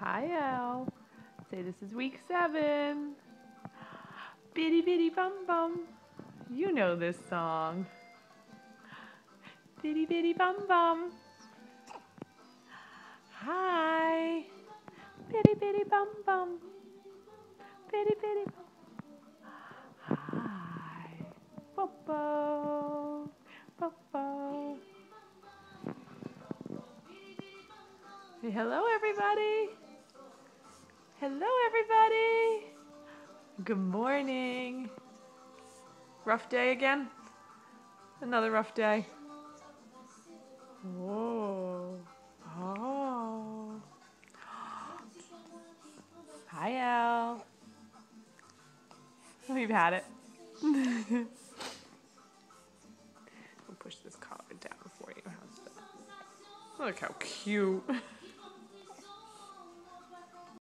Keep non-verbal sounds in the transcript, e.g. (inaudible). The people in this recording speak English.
Hi, Elle. Say this is week seven. Bitty bitty bum bum. You know this song. Bitty bitty bum bum. Hi. Bitty bitty bum bum. Bitty bitty bum. Hello, everybody. Good morning. Rough day again? Another rough day. Whoa. Oh. Hi, Elle. We've had it. (laughs) we'll push this collar down for you. Look how cute. (laughs)